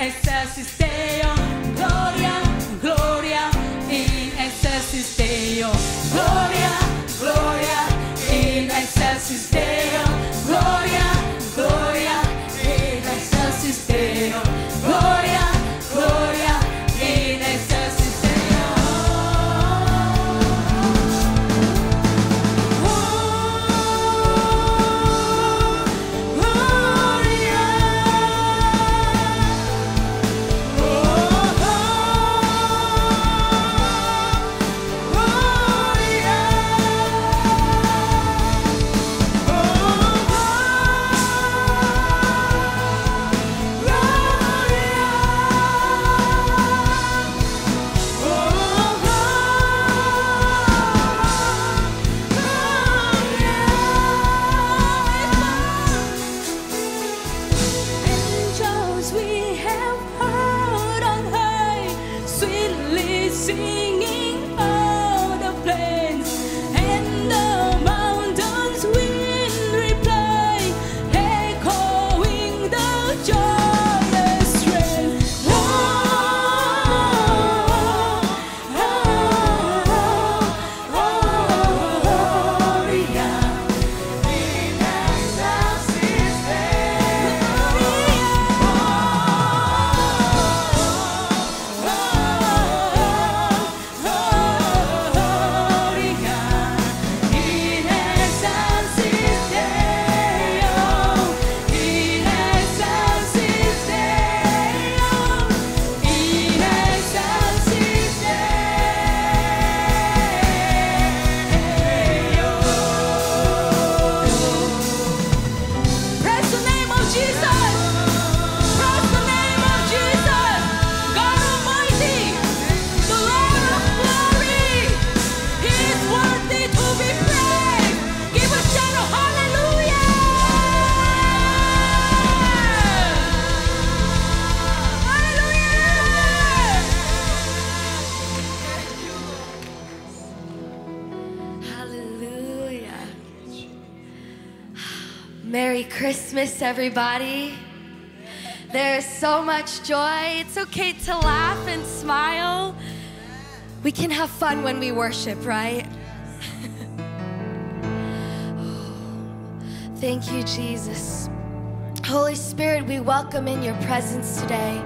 in Everybody. There's so much joy. It's okay to laugh and smile. We can have fun when we worship, right? Thank you, Jesus. Holy Spirit, we welcome in your presence today.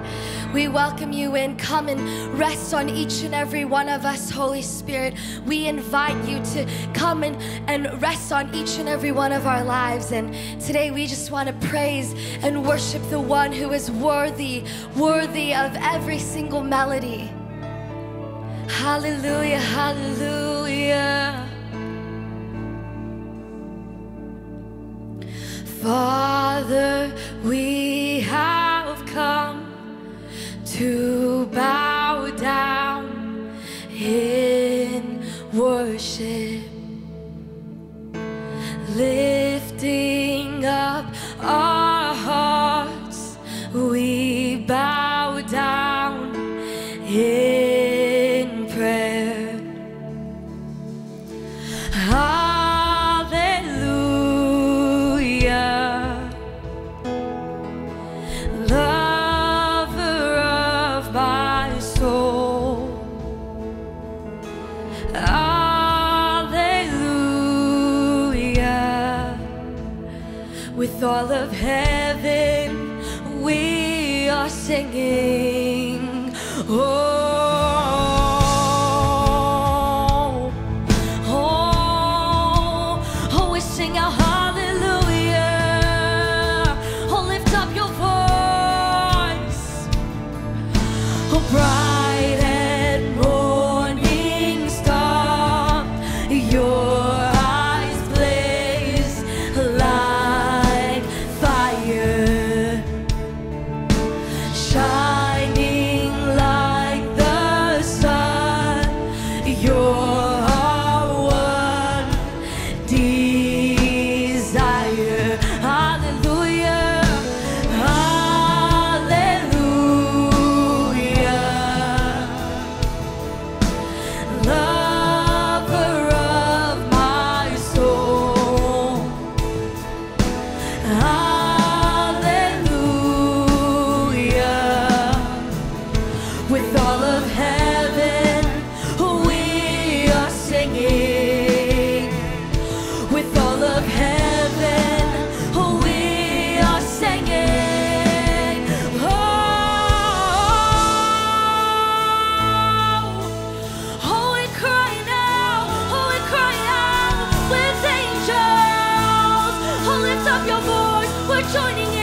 We welcome you in. Come and rest on each and every one of us, Holy Spirit. We invite you to come and, and rest on each and every one of our lives. And today we just want to praise and worship the one who is worthy, worthy of every single melody. Hallelujah, hallelujah. Father, we have come to bow down in worship, lifting up our joining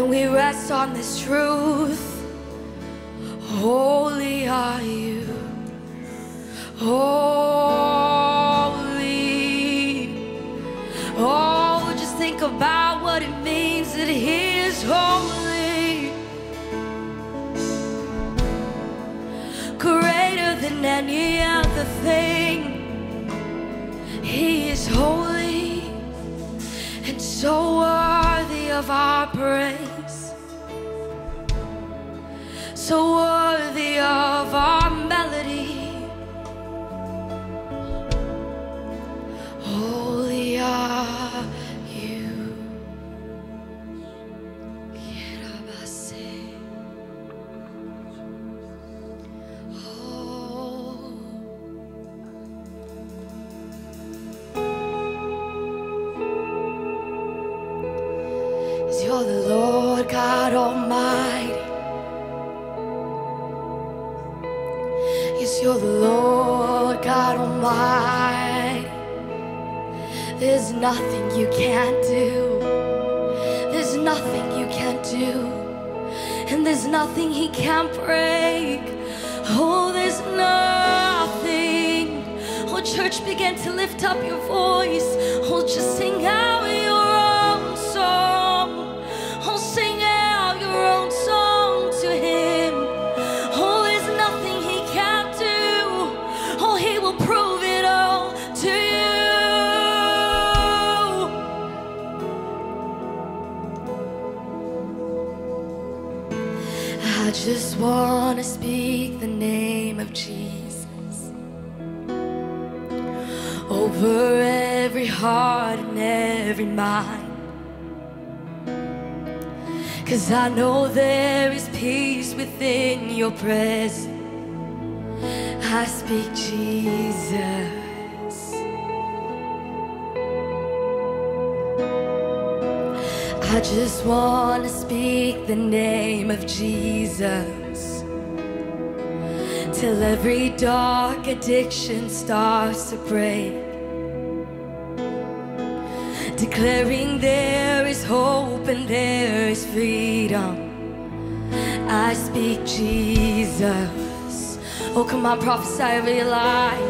and we rest on this truth. Holy are you. Holy. Oh, just think about what it means that He is holy. Greater than any other thing. He is holy and so worthy of our praise so worthy of our just want to speak the name of Jesus till every dark addiction starts to break. Declaring there is hope and there is freedom. I speak Jesus. Oh, come on, prophesy over your life.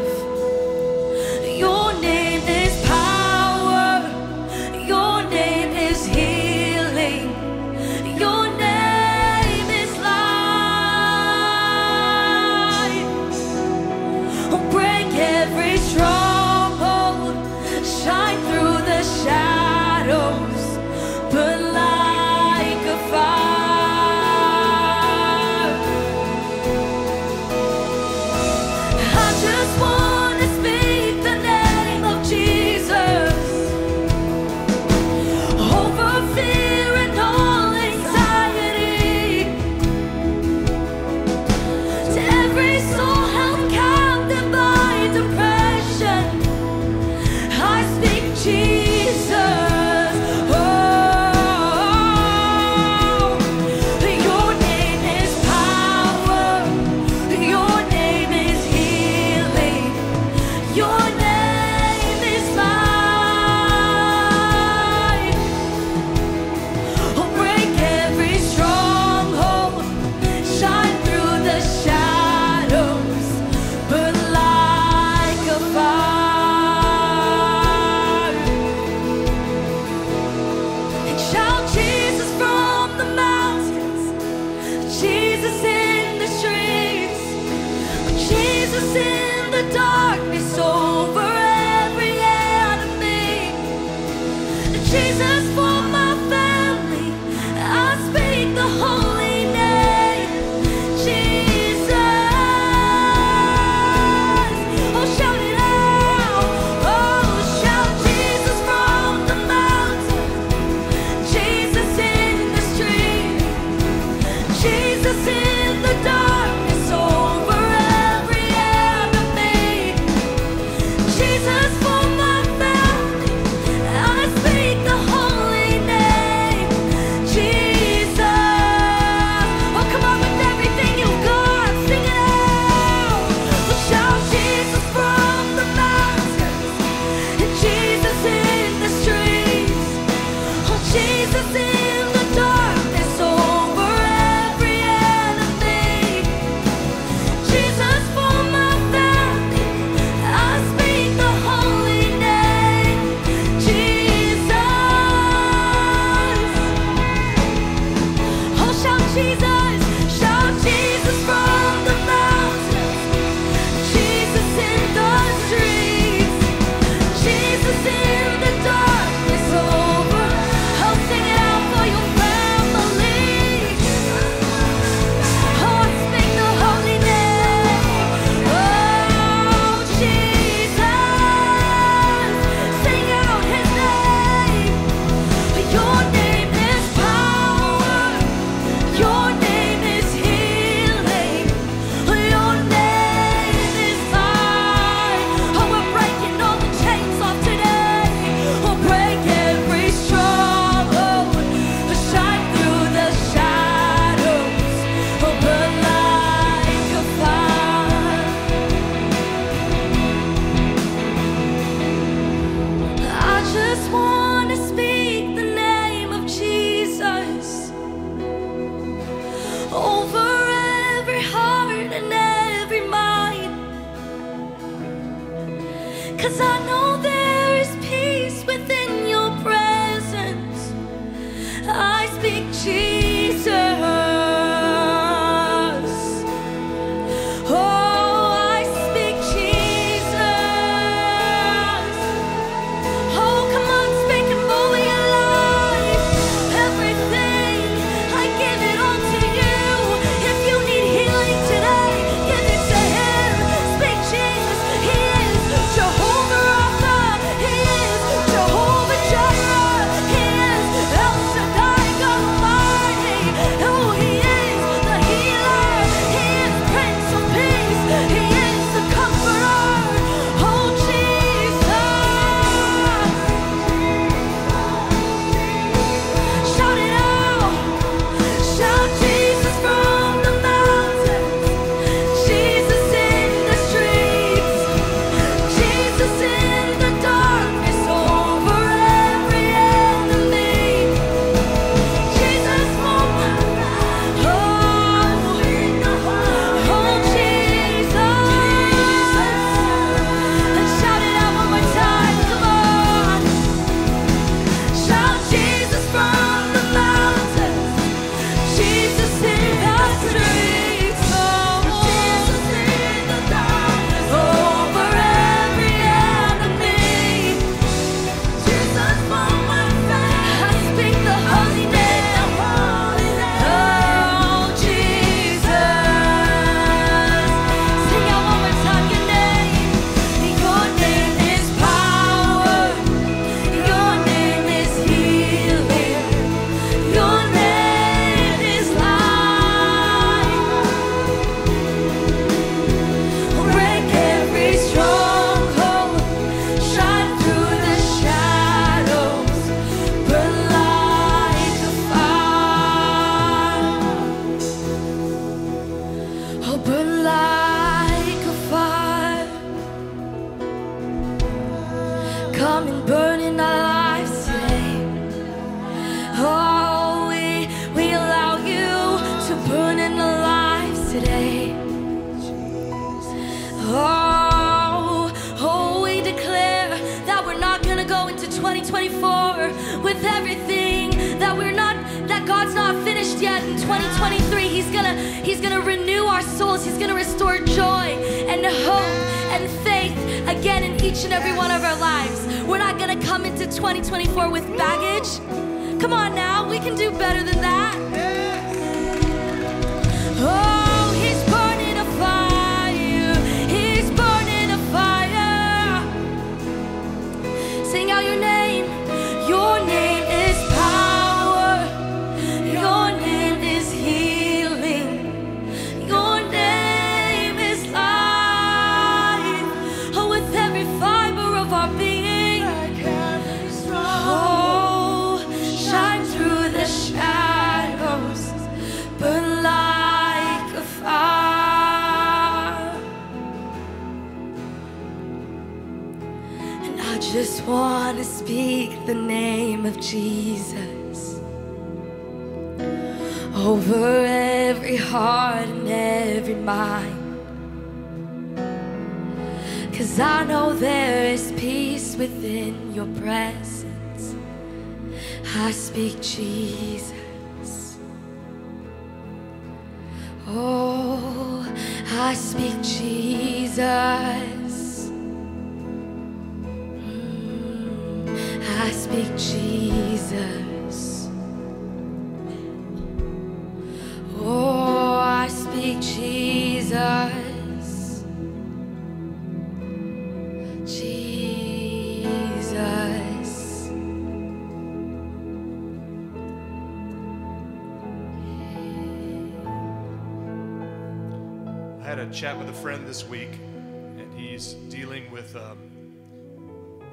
had a chat with a friend this week, and he's dealing with um,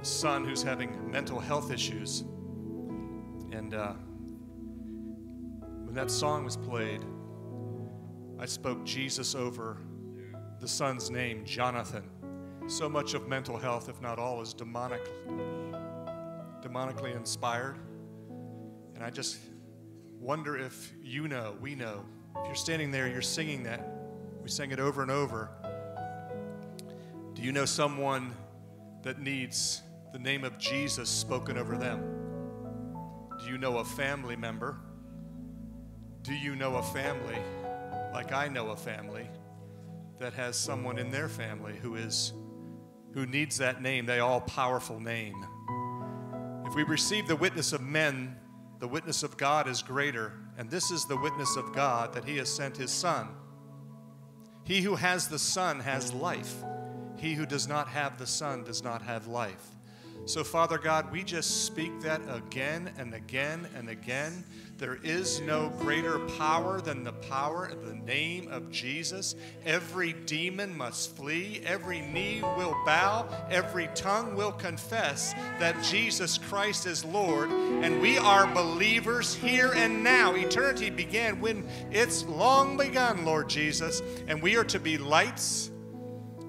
a son who's having mental health issues. And uh, when that song was played, I spoke Jesus over the son's name, Jonathan. So much of mental health, if not all, is demonic, demonically inspired. And I just wonder if you know, we know, if you're standing there, you're singing that we sang it over and over. Do you know someone that needs the name of Jesus spoken over them? Do you know a family member? Do you know a family, like I know a family, that has someone in their family who is who needs that name, that all-powerful name? If we receive the witness of men, the witness of God is greater, and this is the witness of God that He has sent His Son he who has the Son has life. He who does not have the Son does not have life. So, Father God, we just speak that again and again and again there is no greater power than the power of the name of Jesus. Every demon must flee, every knee will bow, every tongue will confess that Jesus Christ is Lord, and we are believers here and now. Eternity began when it's long begun, Lord Jesus, and we are to be lights.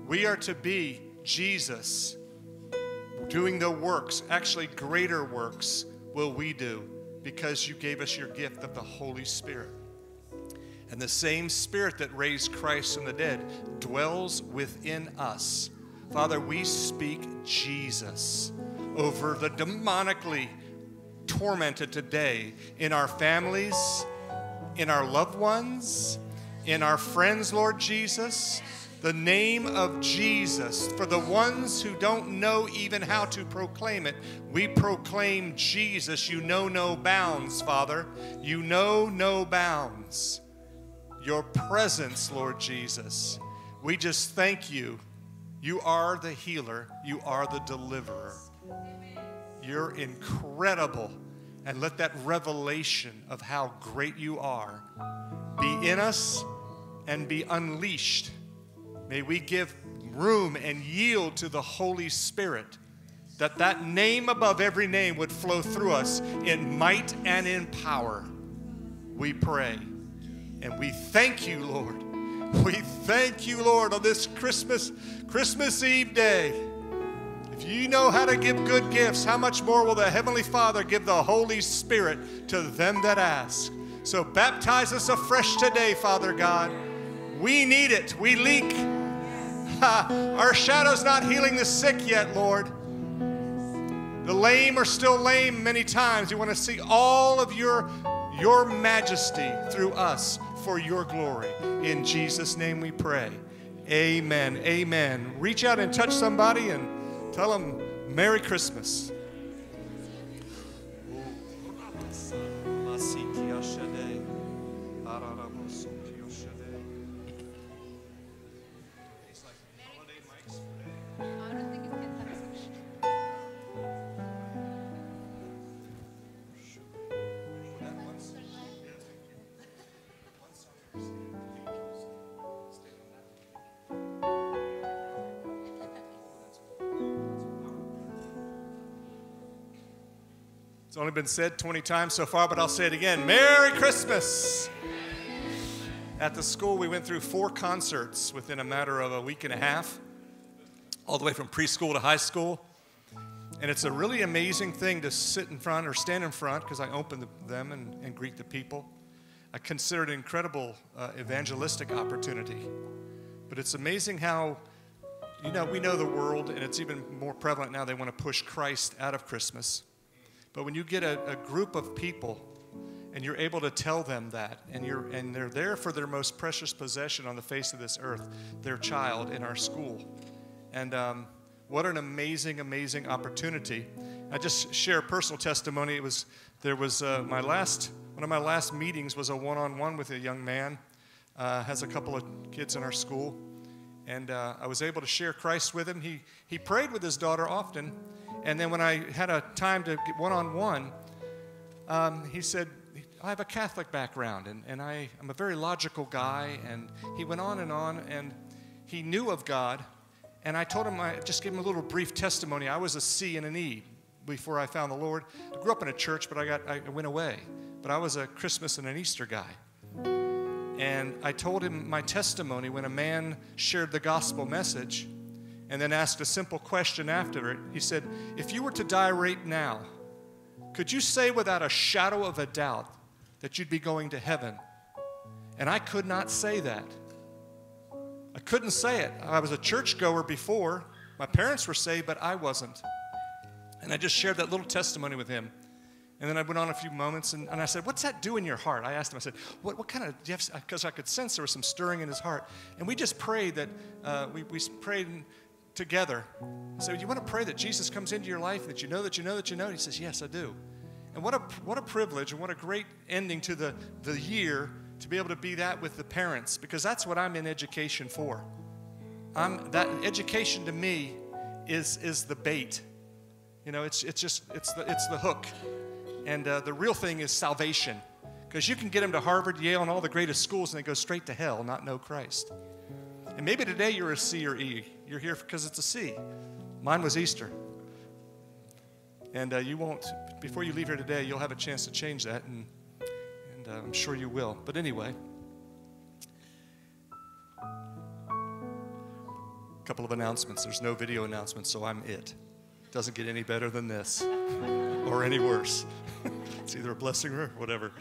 We are to be Jesus doing the works, actually, greater works will we do because you gave us your gift of the Holy Spirit. And the same Spirit that raised Christ from the dead dwells within us. Father, we speak Jesus over the demonically tormented today in our families, in our loved ones, in our friends, Lord Jesus the name of Jesus. For the ones who don't know even how to proclaim it, we proclaim Jesus. You know no bounds, Father. You know no bounds. Your presence, Lord Jesus. We just thank you. You are the healer, you are the deliverer. You're incredible. And let that revelation of how great you are be in us and be unleashed May we give room and yield to the Holy Spirit that that name above every name would flow through us in might and in power. We pray. And we thank you, Lord. We thank you, Lord, on this Christmas Christmas Eve day. If you know how to give good gifts, how much more will the heavenly Father give the Holy Spirit to them that ask? So baptize us afresh today, Father God. We need it. We leak. Our shadow's not healing the sick yet, Lord. The lame are still lame many times. We want to see all of your, your majesty through us for your glory. In Jesus' name we pray. Amen. Amen. Reach out and touch somebody and tell them Merry Christmas. Only been said 20 times so far, but I'll say it again. Merry Christmas! At the school, we went through four concerts within a matter of a week and a half, all the way from preschool to high school. And it's a really amazing thing to sit in front or stand in front because I open the, them and, and, greet the people. I consider it an incredible uh, evangelistic opportunity. But it's amazing how, you know, we know the world, and it's even more prevalent now, they want to push Christ out of Christmas. But when you get a, a group of people and you're able to tell them that and you're and they're there for their most precious possession on the face of this earth their child in our school. And um, what an amazing amazing opportunity. I just share a personal testimony. It was there was uh, my last one of my last meetings was a one-on-one with a young man uh, has a couple of kids in our school. And uh, i was able to share christ with him. He, he prayed with his daughter often and then when I had a time to get one on one, he said, I have a Catholic background and, and I, I'm a very logical guy. And he went on and on and he knew of God. And I told him, I just gave him a little brief testimony. I was a C and an E before I found the Lord. I grew up in a church, but I, got, I went away. But I was a Christmas and an Easter guy. And I told him my testimony when a man shared the gospel message and then asked a simple question after it. He said, If you were to die right now, could you say without a shadow of a doubt that you'd be going to heaven? And I could not say that. I couldn't say it. I was a churchgoer before, my parents were saved, but I wasn't. And I just shared that little testimony with him. And then I went on a few moments and, and I said, What's that do in your heart? I asked him, I said, What, what kind of, because I could sense there was some stirring in his heart. And we just prayed that, uh, we, we prayed together. So you want to pray that Jesus comes into your life, and that you know that you know that you know? And he says, Yes, I do. And what a, what a privilege and what a great ending to the, the year to be able to be that with the parents, because that's what I'm in education for. I'm, that education to me is, is the bait. You know, it's, it's just, it's the, it's the hook. And uh, the real thing is salvation. Because you can get them to Harvard, Yale, and all the greatest schools, and they go straight to hell, not know Christ. And maybe today you're a C or E. You're here because it's a C. Mine was Easter. And uh, you won't, before you leave here today, you'll have a chance to change that, and, and uh, I'm sure you will. But anyway, a couple of announcements. There's no video announcements, so I'm it. Doesn't get any better than this or any worse. it's either a blessing or whatever.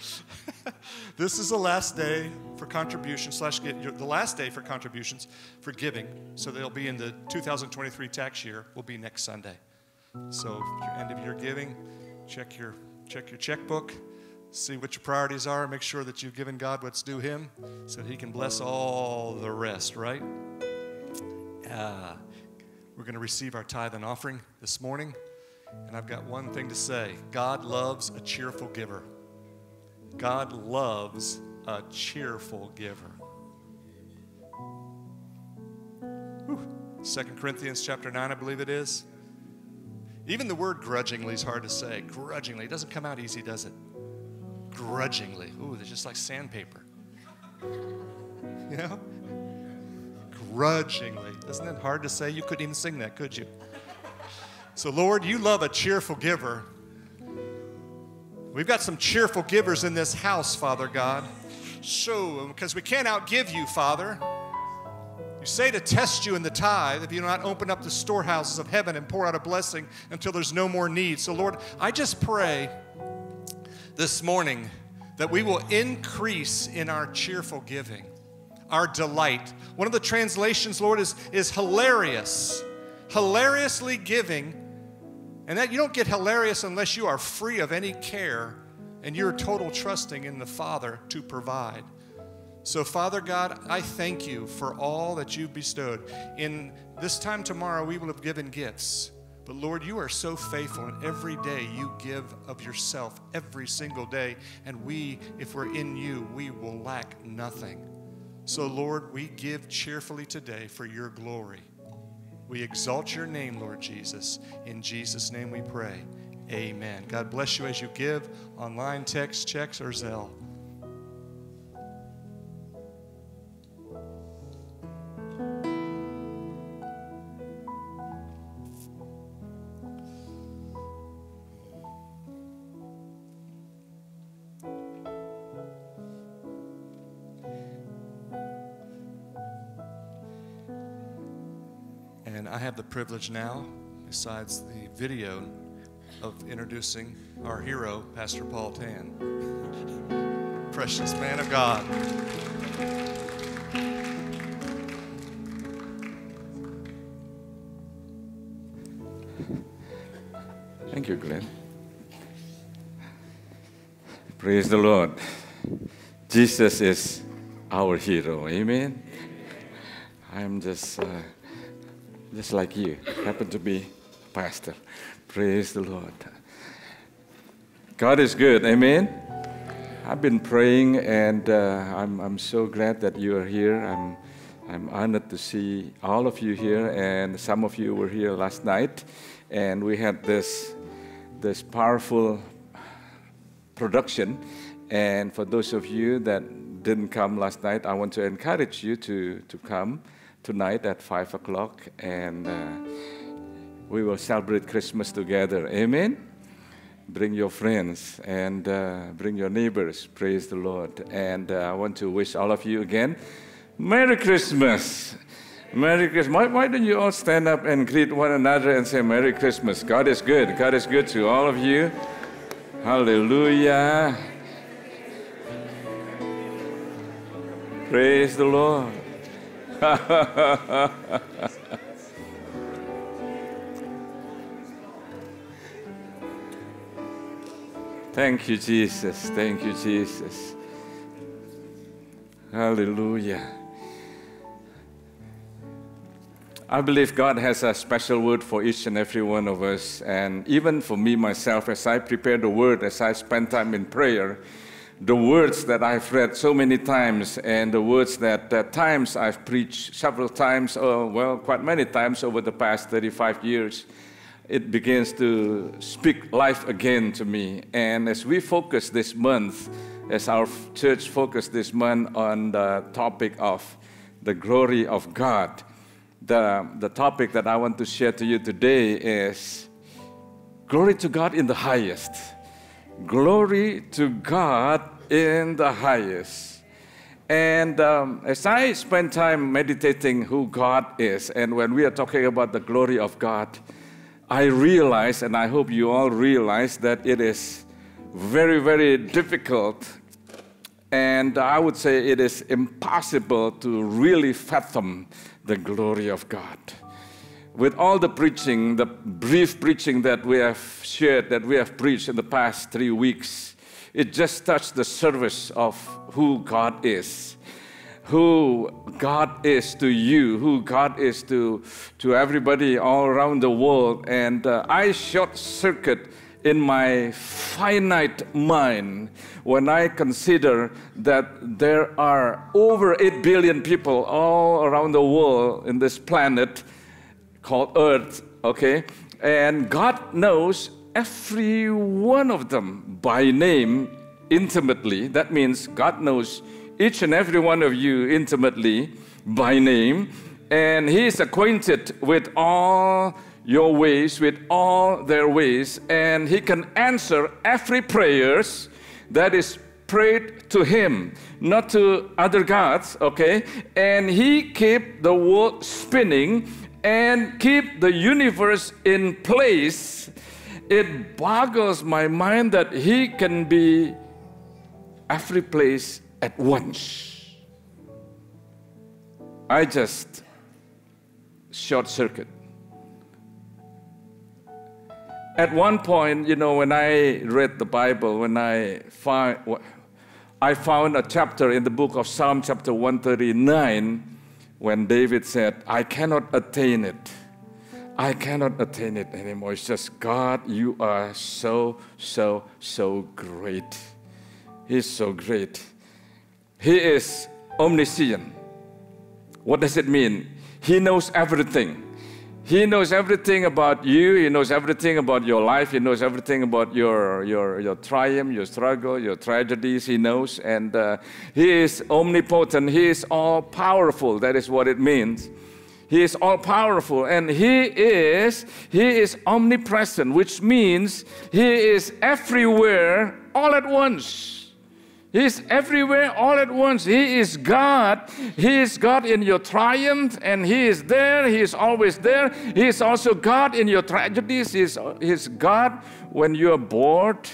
this is the last day for contributions slash the last day for contributions for giving. So they'll be in the 2023 tax year. Will be next Sunday. So if you're end of year giving, check your check your checkbook, see what your priorities are, make sure that you've given God what's due Him, so that He can bless all the rest. Right? Uh, we're going to receive our tithe and offering this morning. And I've got one thing to say God loves a cheerful giver. God loves a cheerful giver. Second Corinthians chapter 9, I believe it is. Even the word grudgingly is hard to say. Grudgingly. It doesn't come out easy, does it? Grudgingly. Ooh, they're just like sandpaper. You know? Grudgingly. Isn't it hard to say? You couldn't even sing that, could you? So, Lord, you love a cheerful giver. We've got some cheerful givers in this house, Father God. So, because we can't outgive you, Father. You say to test you in the tithe if you do not open up the storehouses of heaven and pour out a blessing until there's no more need. So, Lord, I just pray this morning that we will increase in our cheerful giving, our delight. One of the translations, Lord, is, is hilarious. Hilariously giving and that you don't get hilarious unless you are free of any care and you're total trusting in the Father to provide. So, Father God, I thank you for all that you've bestowed. In this time tomorrow, we will have given gifts. But Lord, you are so faithful, and every day you give of yourself, every single day. And we, if we're in you, we will lack nothing. So, Lord, we give cheerfully today for your glory. We exalt your name, Lord Jesus. In Jesus' name we pray. Amen. God bless you as you give online, text, checks, or Zelle. Privilege now, besides the video, of introducing our hero, Pastor Paul Tan. Precious man of God. Thank you, Glenn. Praise the Lord. Jesus is our hero. Amen. I'm just. Uh, just like you, happen to be pastor. Praise the Lord. God is good. Amen. I've been praying, and uh, I'm, I'm so glad that you are here. I'm, I'm honored to see all of you here, and some of you were here last night, and we had this, this powerful production. And for those of you that didn't come last night, I want to encourage you to, to come tonight at 5 o'clock, and uh, we will celebrate Christmas together. Amen? Bring your friends and uh, bring your neighbors. Praise the Lord. And uh, I want to wish all of you again Merry Christmas. Merry Christmas. Why, why, don't you all stand up and greet one another and say Merry Christmas? God is good. God is good to all of you. Hallelujah. Praise the Lord. Thank you, Jesus. Thank you, Jesus. Hallelujah. I believe God has a special word for each and every one of us. And even for me, myself, as I prepare the word, as I spend time in prayer, the words that I've read so many times and the words that at times I've preached several times, or well, quite many times over the past 35 years, it begins to speak life again to me. And as we focus this month, as our church focus this month on the topic of the glory of God, the, the topic that I want to share to you today is glory to God in the highest. Glory to God in the highest. And um, as I spend time meditating who God is, and when we are talking about the glory of God, I realize, and I hope you all realize, that it is very, very difficult, and I would say it is impossible to really fathom the glory of God. With all the preaching, the brief preaching that we have shared, that we have preached in the past three weeks, it just touched the surface of who God is. Who God is to you, who God is to, to everybody all around the world. And uh, I short circuit in my finite mind when I consider that there are over 8 billion people all around the world in this planet called Earth, okay? And God knows every one of them by name intimately. That means God knows each and every one of you intimately by name, and He is acquainted with all your ways with all their ways, and he can answer every prayers that is prayed to him, not to other gods, okay? And he keep the world spinning and keep the universe in place. It boggles my mind that he can be every place at once. I just short circuit at one point, you know, when I read the Bible, when I find, I found a chapter in the book of Psalm, chapter 139, when David said, I cannot attain it. I cannot attain it anymore. It's just, God, you are so, so, so great. He's so great. He is omniscient. What does it mean? He knows everything. He knows everything about you. He knows everything about your life. He knows everything about your, your, your triumph, your struggle, your tragedies. He knows. And uh, He is omnipotent. He is all powerful. That is what it means. He is all powerful. And He is, He is omnipresent, which means He is everywhere all at once. He's everywhere all at once. He is God. He is God in your triumph, and He is there. He is always there. He is also God in your tragedies. He is, he is God when you are bored,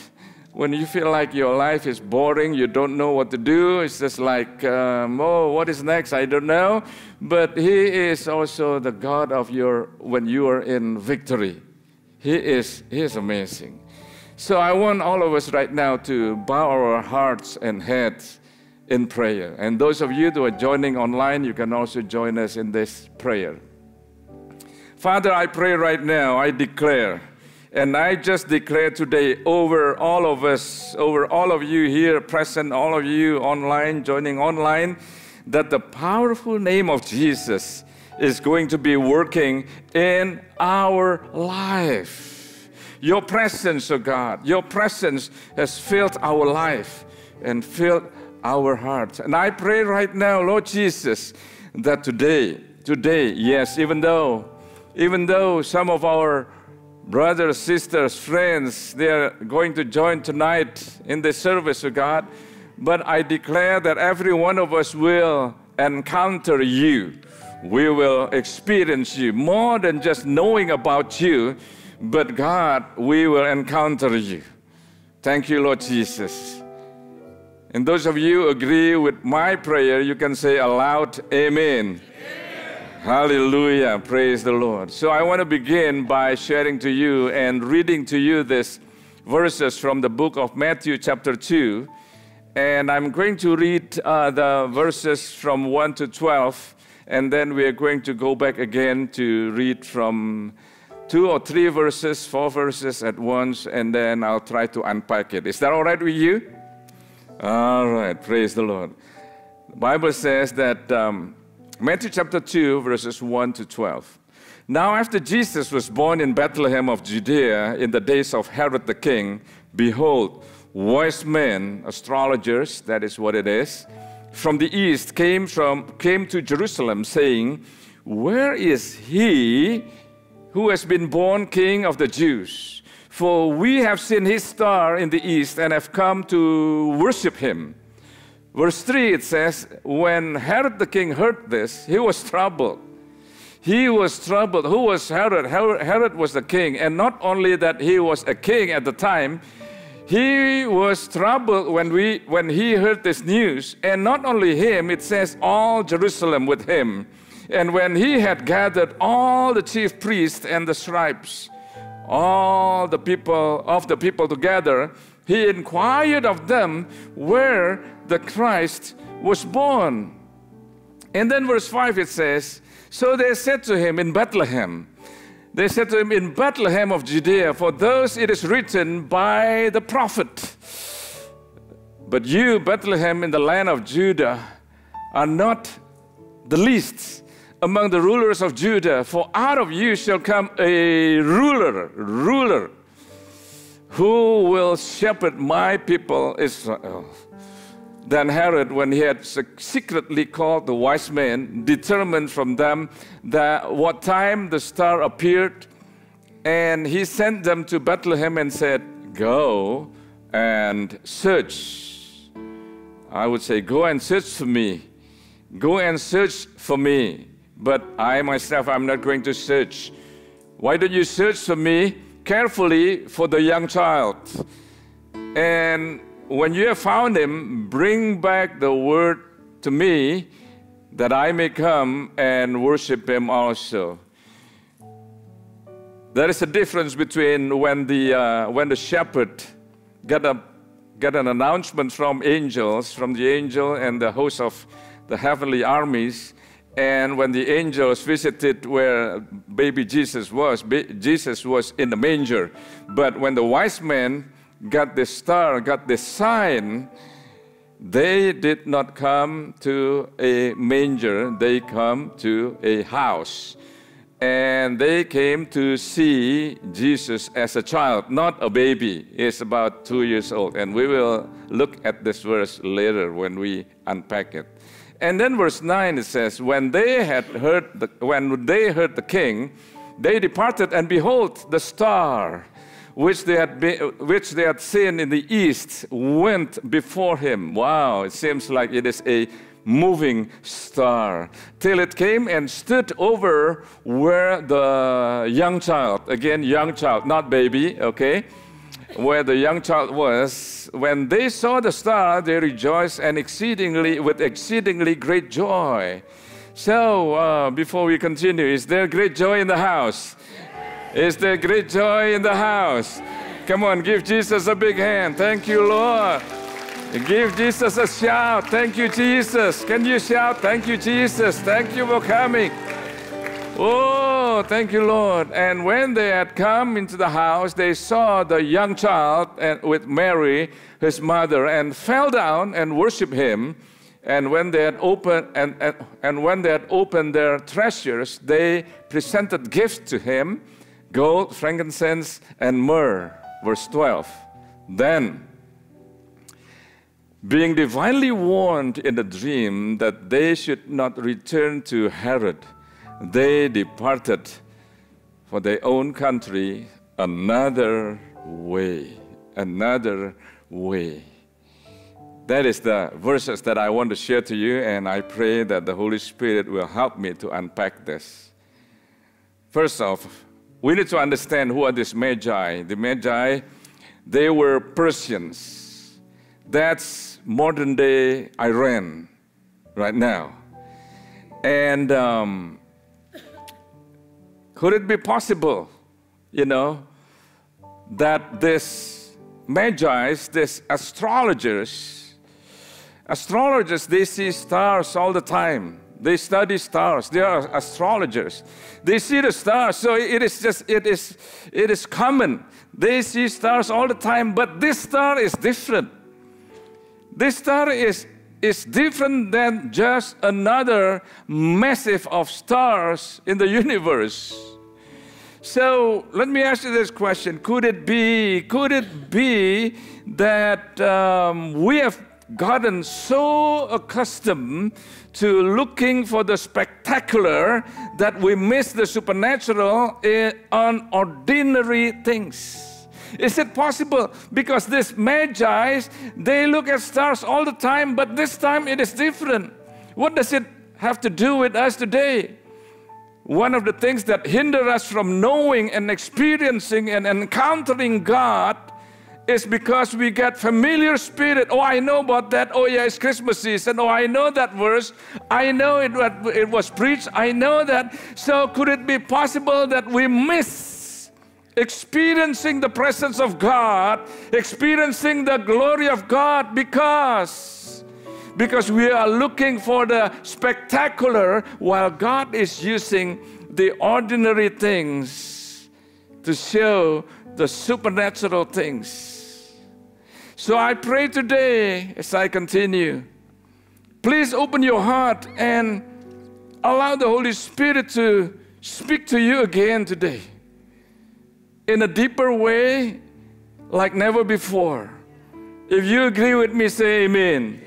when you feel like your life is boring, you don't know what to do. It's just like, um, oh, what is next? I don't know. But He is also the God of your when you are in victory. He is, he is amazing. So I want all of us right now to bow our hearts and heads in prayer. And those of you who are joining online, you can also join us in this prayer. Father, I pray right now, I declare, and I just declare today over all of us, over all of you here present, all of you online, joining online, that the powerful name of Jesus is going to be working in our life. Your presence, O oh God, your presence has filled our life and filled our hearts. And I pray right now, Lord Jesus, that today, today, yes, even though, even though some of our brothers, sisters, friends, they are going to join tonight in the service, of God, but I declare that every one of us will encounter you. We will experience you more than just knowing about you but God, we will encounter you. Thank you, Lord Jesus. And those of you agree with my prayer, you can say aloud, Amen. Amen. Hallelujah. Praise the Lord. So I want to begin by sharing to you and reading to you this verses from the book of Matthew, chapter 2. And I'm going to read uh, the verses from 1 to 12, and then we are going to go back again to read from two or three verses, four verses at once, and then I'll try to unpack it. Is that all right with you? All right, praise the Lord. The Bible says that um, Matthew chapter 2, verses 1 to 12. Now, after Jesus was born in Bethlehem of Judea in the days of Herod the king, behold, wise men, astrologers, that is what it is, from the east came, from, came to Jerusalem, saying, Where is he who has been born king of the Jews? For we have seen his star in the east and have come to worship him. Verse 3 it says, When Herod the king heard this, he was troubled he was troubled. Who was Herod? Herod was the king. And not only that he was a king at the time, he was troubled when, we, when he heard this news. And not only him, it says all Jerusalem with him. And when he had gathered all the chief priests and the scribes, all the people of the people together, he inquired of them where the Christ was born. And then verse 5 it says, so they said to him in Bethlehem, they said to him in Bethlehem of Judea, for those it is written by the prophet. But you, Bethlehem, in the land of Judah, are not the least among the rulers of Judah, for out of you shall come a ruler, ruler, who will shepherd my people Israel. Then Herod, when he had secretly called the wise men, determined from them that what time the star appeared, and he sent them to Bethlehem and said, Go and search. I would say, Go and search for me. Go and search for me. But I myself, I'm not going to search. Why don't you search for me carefully for the young child? And when you have found him, bring back the word to me that I may come and worship him also. There is a difference between when the, uh, when the shepherd got, a, got an announcement from angels, from the angel and the host of the heavenly armies, and when the angels visited where baby Jesus was, Jesus was in the manger. But when the wise men got the star, got the sign, they did not come to a manger, they come to a house. And they came to see Jesus as a child, not a baby. He's about two years old. And we will look at this verse later when we unpack it. And then verse 9 it says, When they had heard the, when they heard the king, they departed, and behold, the star which they had been, which they had seen in the east went before him. Wow, it seems like it is a moving star till it came and stood over where the young child, again, young child, not baby, okay, where the young child was. When they saw the star, they rejoiced and exceedingly, with exceedingly great joy. So, uh, before we continue, is there great joy in the house? Is there great joy in the house? Come on, give Jesus a big hand. Thank you, Lord. Give Jesus a shout. Thank you, Jesus. Can you shout? Thank you, Jesus. Thank you for coming. Oh, thank you, Lord. And when they had come into the house, they saw the young child and with Mary, his mother, and fell down and worshiped him. And when they had opened and, and, and when they had opened their treasures, they presented gifts to him gold, frankincense, and myrrh. Verse 12. Then, being divinely warned in a dream that they should not return to Herod, they departed for their own country another way. Another way. That is the verses that I want to share to you, and I pray that the Holy Spirit will help me to unpack this. First off, we need to understand who are these Magi. The Magi, they were Persians. That's modern day Iran right now. And um, could it be possible, you know, that this magi's, this astrologers, astrologers, they see stars all the time. They study stars. They are astrologers. They see the stars. So it is just, it is, it is common. They see stars all the time, but this star is different. This star is, is different than just another massive of stars in the universe. So let me ask you this question: Could it be? Could it be that um, we have gotten so accustomed to looking for the spectacular that we miss the supernatural on ordinary things? Is it possible? Because these magi, they look at stars all the time, but this time it is different. What does it have to do with us today? one of the things that hinder us from knowing and experiencing and encountering God is because we get familiar spirit. Oh, I know about that. Oh, yeah, it's Christmas season. Oh, I know that verse. I know it, it was preached. I know that. So, could it be possible that we miss experiencing the presence of God, experiencing the glory of God because because we are looking for the spectacular while God is using the ordinary things to show the supernatural things. So I pray today as I continue, please open your heart and allow the Holy Spirit to speak to you again today in a deeper way like never before. If you agree with me, say amen.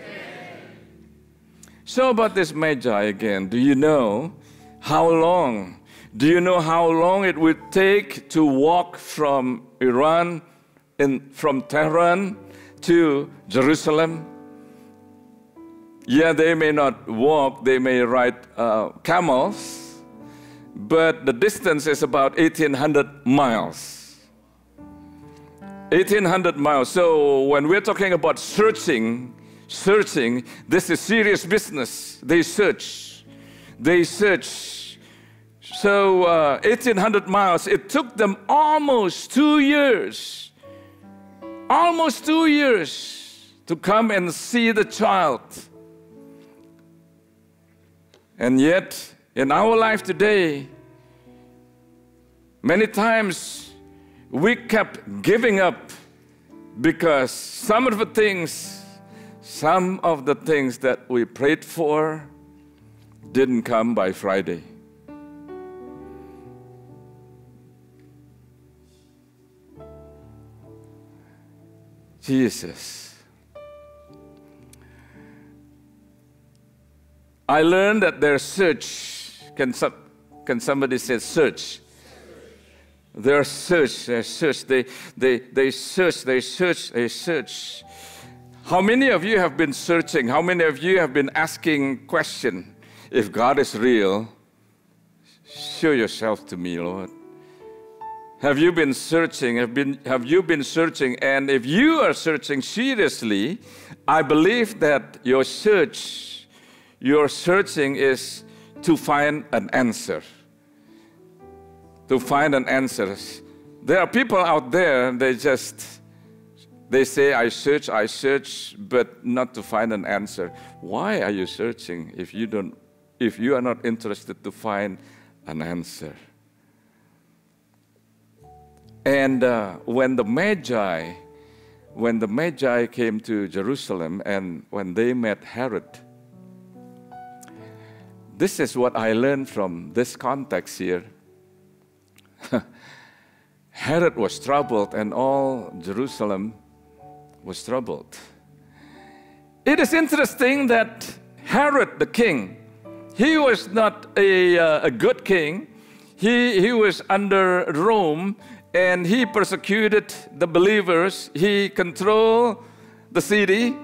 So, about this Magi again, do you know how long? Do you know how long it would take to walk from Iran, in, from Tehran to Jerusalem? Yeah, they may not walk, they may ride uh, camels, but the distance is about 1800 miles. 1800 miles. So, when we're talking about searching, searching. This is serious business. They search. They search. So, uh, 1800 miles, it took them almost two years, almost two years to come and see the child. And yet, in our life today, many times we kept giving up because some of the things some of the things that we prayed for didn't come by Friday. Jesus. I learned that their search, can, some, can somebody say search? Their search, they search, they, they, they search, they search, they search. How many of you have been searching? How many of you have been asking question? If God is real, show yourself to me, Lord. Have you been searching? Have, been, have you been searching? And if you are searching seriously, I believe that your search, your searching is to find an answer. To find an answer. There are people out there, they just they say, I search, I search, but not to find an answer. Why are you searching if you, don't, if you are not interested to find an answer? And uh, when the Magi, when the Magi came to Jerusalem and when they met Herod, this is what I learned from this context here. Herod was troubled, and all Jerusalem was troubled. It is interesting that Herod the king, he was not a, uh, a good king. He, he was under Rome and he persecuted the believers. He controlled the city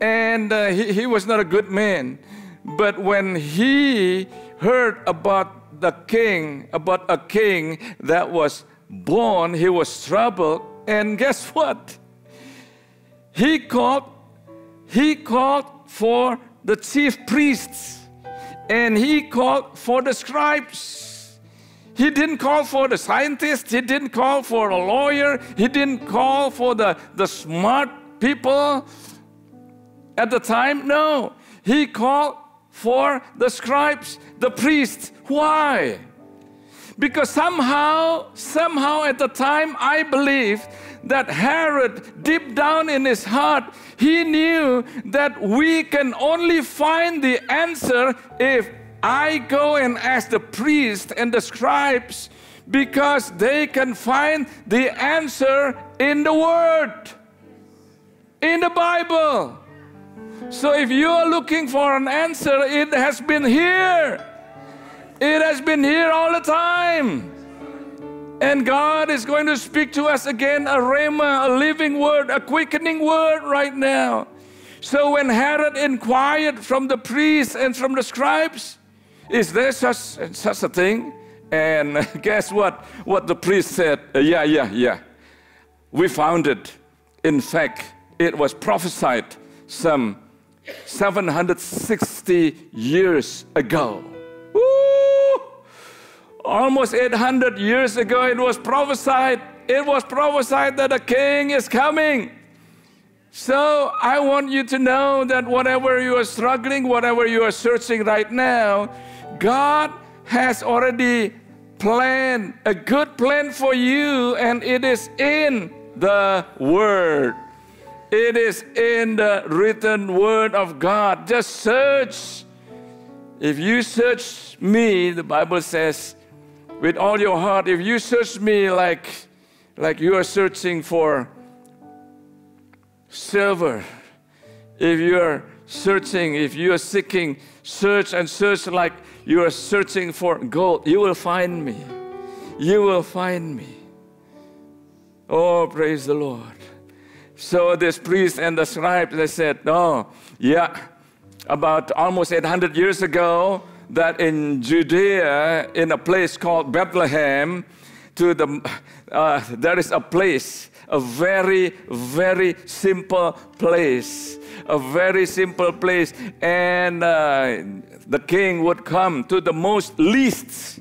and uh, he, he was not a good man. But when he heard about the king, about a king that was born, he was troubled. And guess what? he called, he called for the chief priests and he called for the scribes. He didn't call for the scientists. He didn't call for a lawyer. He didn't call for the, the smart people at the time. No, he called for the scribes, the priests. Why? Because somehow, somehow at the time, I believe that Herod, deep down in his heart, he knew that we can only find the answer if I go and ask the priests and the scribes because they can find the answer in the Word, in the Bible. So if you are looking for an answer, it has been here. It has been here all the time. And God is going to speak to us again a rhema, a living word, a quickening word right now. So when Herod inquired from the priests and from the scribes, is there such, such a thing? And guess what? What the priest said, uh, yeah, yeah, yeah. We found it. In fact, it was prophesied some 760 years ago. Woo! Almost 800 years ago, it was prophesied. It was prophesied that a king is coming. So I want you to know that whatever you are struggling, whatever you are searching right now, God has already planned a good plan for you, and it is in the Word. It is in the written Word of God. Just search. If you search me, the Bible says, with all your heart, if you search me like, like you are searching for silver, if you are searching, if you are seeking, search and search like you are searching for gold, you will find me. You will find me. Oh, praise the Lord. So this priest and the scribe, they said, oh, yeah, about almost 800 years ago, that in Judea, in a place called Bethlehem, to the, uh, there is a place, a very, very simple place, a very simple place, and uh, the king would come to the most least,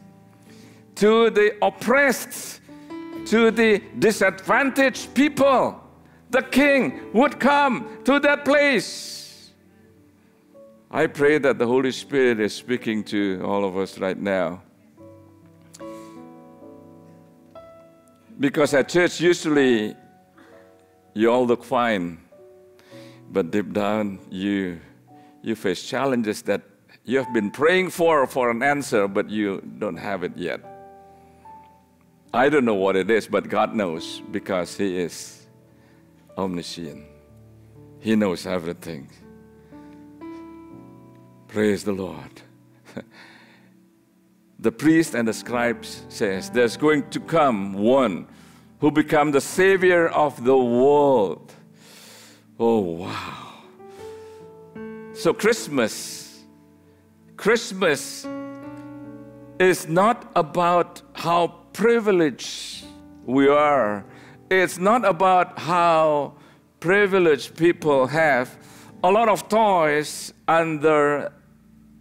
to the oppressed, to the disadvantaged people the king would come to that place. I pray that the Holy Spirit is speaking to all of us right now. Because at church, usually you all look fine, but deep down, you, you face challenges that you have been praying for for an answer, but you don't have it yet. I don't know what it is, but God knows because He is omniscient. He knows everything. Praise the Lord. the priest and the scribes says there's going to come one who become the savior of the world. Oh wow. So Christmas Christmas is not about how privileged we are it's not about how privileged people have a lot of toys under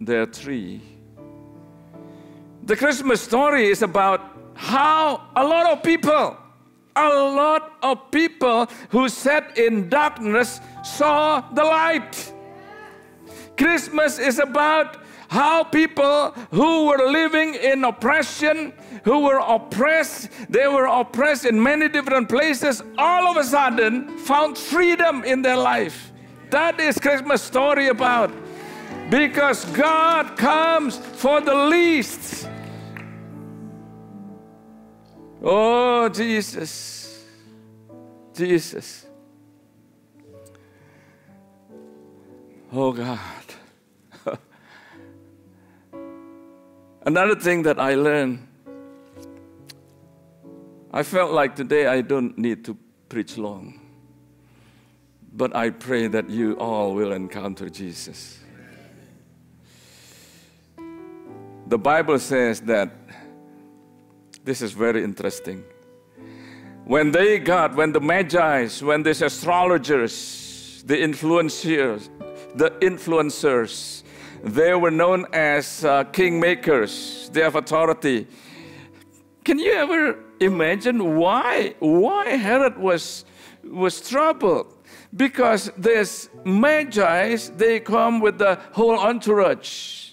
their tree. The Christmas story is about how a lot of people, a lot of people who sat in darkness saw the light. Christmas is about how people who were living in oppression, who were oppressed, they were oppressed in many different places, all of a sudden found freedom in their life. That is Christmas story about. Because God comes for the least. Oh, Jesus. Jesus. Oh, God. Another thing that I learned, I felt like today I don't need to preach long. But I pray that you all will encounter Jesus. The Bible says that this is very interesting. When they got, when the Magi's, when these astrologers, the influencers, the influencers, they were known as uh, kingmakers. They have authority. can you ever imagine why why Herod was was troubled? Because these magi's they come with the whole entourage,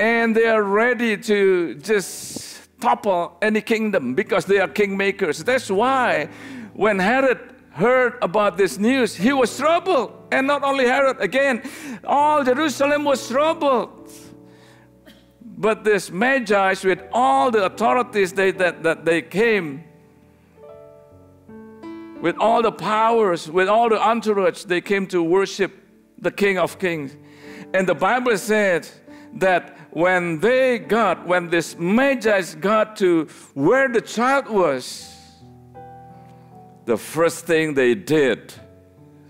and they are ready to just topple any kingdom because they are kingmakers. That's why when Herod heard about this news, he was troubled. And not only Herod, again, all Jerusalem was troubled. But this Magi, with all the authorities they, that, that they came, with all the powers, with all the entourage, they came to worship the King of Kings. And the Bible said that when they got, when this Magi got to where the child was, the first thing they did,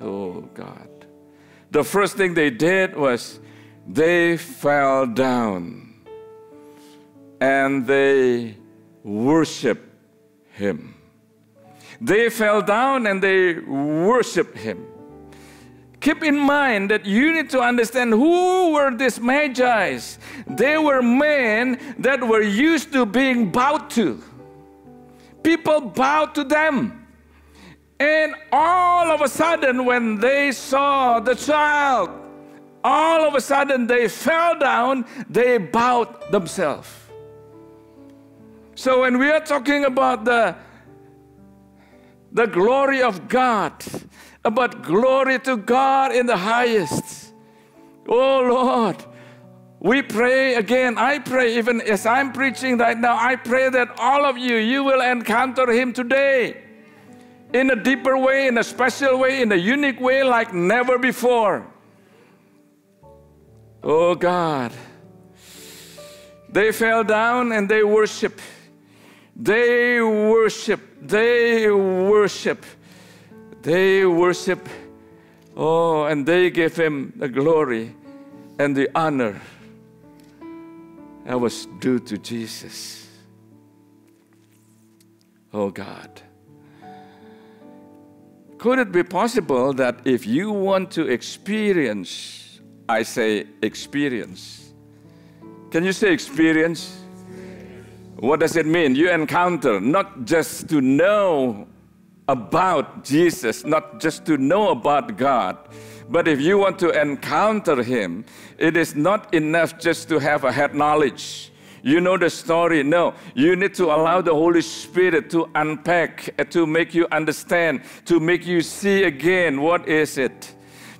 oh God, the first thing they did was they fell down and they worshiped him. They fell down and they worshiped him. Keep in mind that you need to understand who were these magi's. They were men that were used to being bowed to. People bowed to them. And all of a sudden, when they saw the child, all of a sudden they fell down, they bowed themselves. So when we are talking about the, the glory of God, about glory to God in the highest, oh Lord, we pray again. I pray, even as I'm preaching right now, I pray that all of you, you will encounter Him today in a deeper way, in a special way, in a unique way like never before. Oh God. They fell down and they worship. They worship. They worship. They worship. Oh, and they gave him the glory and the honor that was due to Jesus. Oh God. Could it be possible that if you want to experience, I say experience, can you say experience? What does it mean? You encounter, not just to know about Jesus, not just to know about God, but if you want to encounter Him, it is not enough just to have a head knowledge you know the story. No, you need to allow the Holy Spirit to unpack, uh, to make you understand, to make you see again what is it.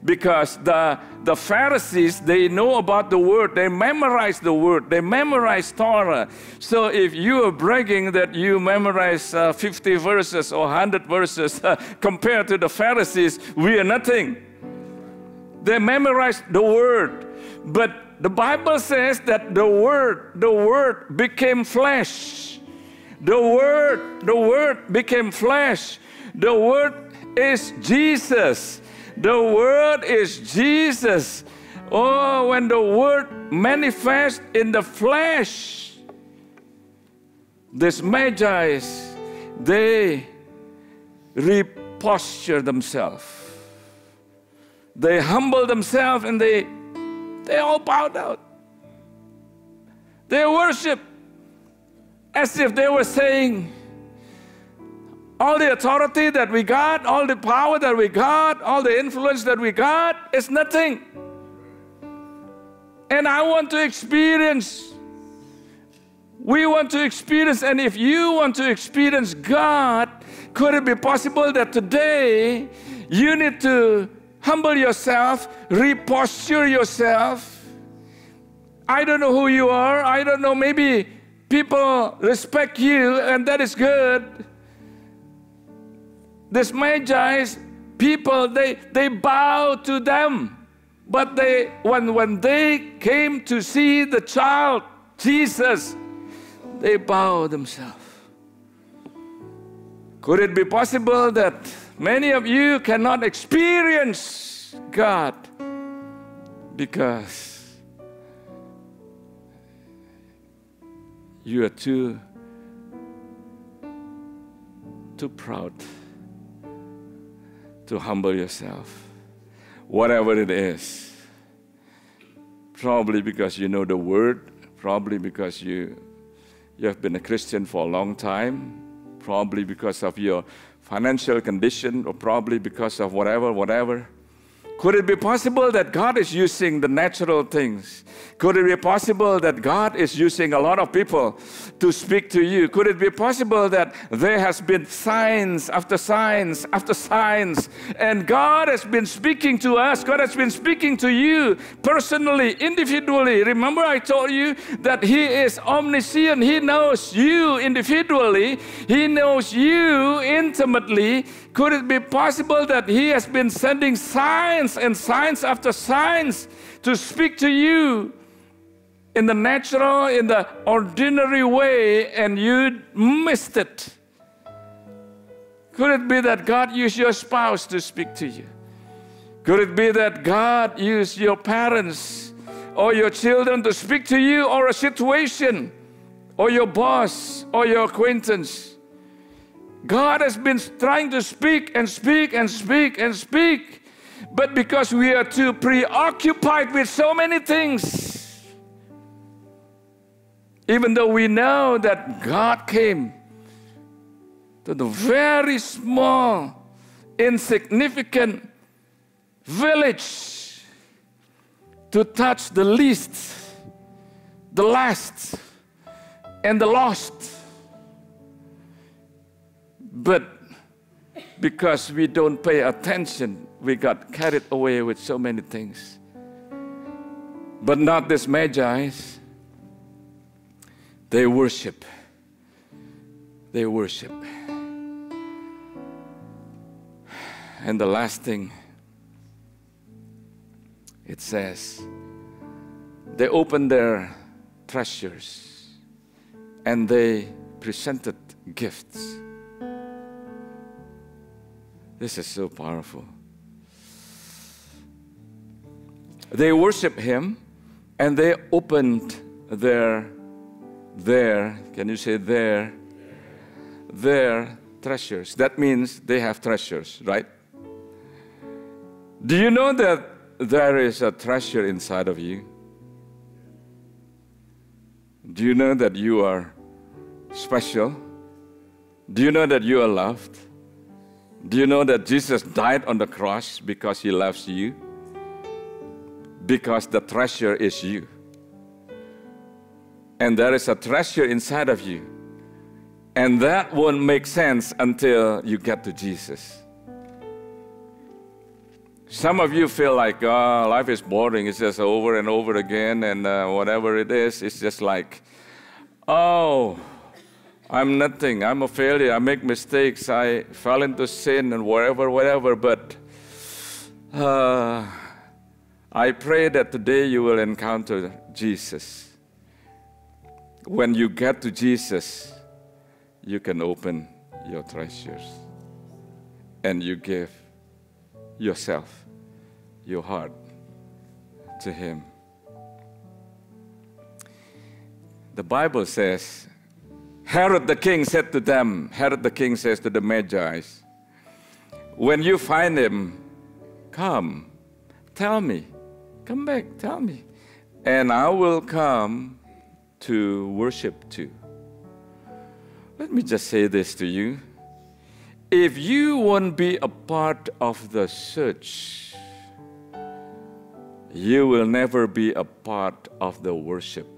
Because the, the Pharisees, they know about the word, they memorize the word, they memorize Torah. So if you are bragging that you memorize uh, 50 verses or 100 verses uh, compared to the Pharisees, we are nothing. They memorize the word, but the Bible says that the Word, the Word became flesh. The Word, the Word became flesh. The Word is Jesus. The Word is Jesus. Oh, when the Word manifests in the flesh, these magi, they reposture themselves. They humble themselves and they they all bowed down. They worship as if they were saying, all the authority that we got, all the power that we got, all the influence that we got is nothing. And I want to experience. We want to experience, and if you want to experience God, could it be possible that today you need to humble yourself, reposture yourself. I don't know who you are. I don't know, maybe people respect you, and that is good. This Magi's people, they, they bow to them. But they, when, when they came to see the child, Jesus, they bow themselves. Could it be possible that Many of you cannot experience God because you are too too proud to humble yourself. Whatever it is probably because you know the word probably because you You have been a Christian for a long time, probably because of your financial condition, or probably because of whatever, whatever. Could it be possible that God is using the natural things? Could it be possible that God is using a lot of people to speak to you? Could it be possible that there has been signs after signs after signs and God has been speaking to us? God has been speaking to you personally, individually. Remember I told you that he is omniscient. He knows you individually. He knows you intimately. Could it be possible that He has been sending signs and signs after signs to speak to you in the natural, in the ordinary way, and you missed it? Could it be that God used your spouse to speak to you? Could it be that God used your parents or your children to speak to you or a situation or your boss or your acquaintance? God has been trying to speak and speak and speak and speak, but because we are too preoccupied with so many things, even though we know that God came to the very small, insignificant village to touch the least, the last, and the lost but because we don't pay attention, we got carried away with so many things. But not this Magi. They worship. They worship. And the last thing it says, they opened their treasures and they presented gifts. This is so powerful. They worship him and they opened their their can you say their their treasures. That means they have treasures, right? Do you know that there is a treasure inside of you? Do you know that you are special? Do you know that you are loved? Do you know that Jesus died on the cross because he loves you? Because the treasure is you. And there is a treasure inside of you. And that won't make sense until you get to Jesus. Some of you feel like oh, life is boring. It's just over and over again, and uh, whatever it is, it's just like, oh, I'm nothing. I'm a failure. I make mistakes. I fell into sin and whatever, whatever. But uh, I pray that today you will encounter Jesus. When you get to Jesus, you can open your treasures and you give yourself, your heart to Him. The Bible says, Herod the king said to them, Herod the king says to the Magi, When you find him, come, tell me, come back, tell me, and I will come to worship too. Let me just say this to you. If you won't be a part of the search, you will never be a part of the worship.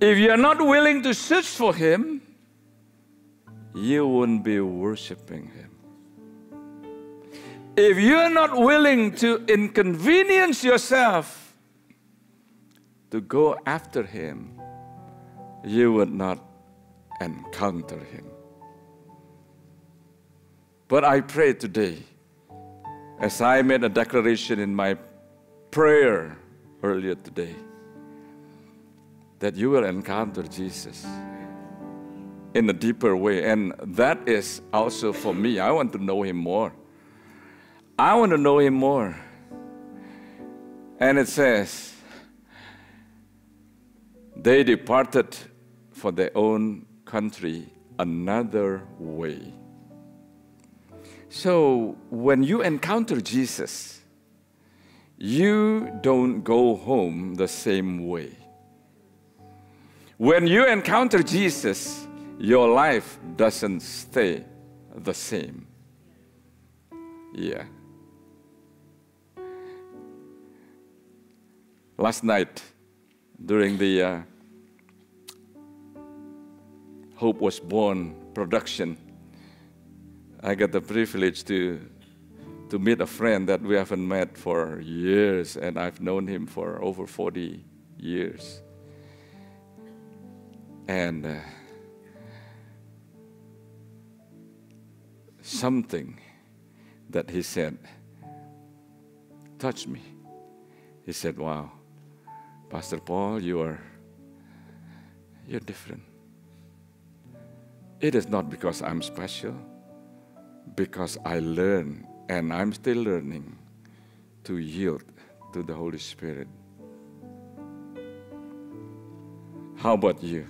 If you're not willing to search for Him, you won't be worshiping Him. If you're not willing to inconvenience yourself to go after Him, you would not encounter Him. But I pray today, as I made a declaration in my prayer earlier today that you will encounter Jesus in a deeper way. And that is also for me. I want to know Him more. I want to know Him more. And it says, they departed for their own country another way. So when you encounter Jesus, you don't go home the same way When you encounter Jesus, your life doesn't stay the same. Yeah. Last night, during the uh, Hope Was Born production, I got the privilege to, to meet a friend that we haven't met for years, and I've known him for over 40 years. And uh, something that he said touched me. He said, Wow, Pastor Paul, you are you're different. It is not because I'm special, because I learn and I'm still learning to yield to the Holy Spirit. How about you?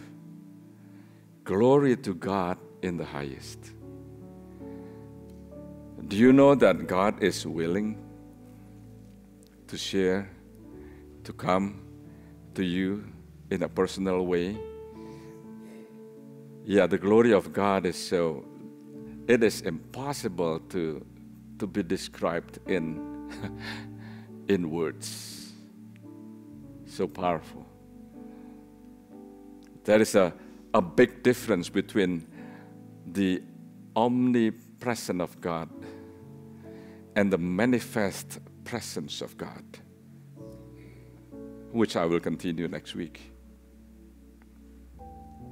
Glory to God in the highest. Do you know that God is willing to share, to come to you in a personal way? Yeah, the glory of God is so, it is impossible to, to be described in, in words. So powerful. There is a, a big difference between the omnipresence of God and the manifest presence of God, which I will continue next week.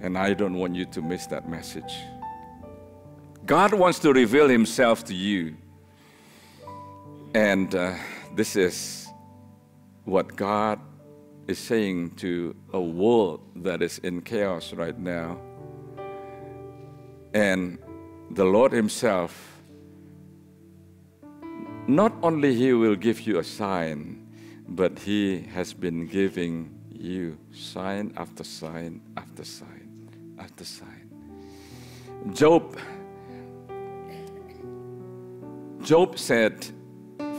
And I don't want you to miss that message. God wants to reveal Himself to you. And uh, this is what God is saying to a world that is in chaos right now. And the Lord Himself, not only He will give you a sign, but He has been giving you sign after sign after sign after sign. Job, Job said,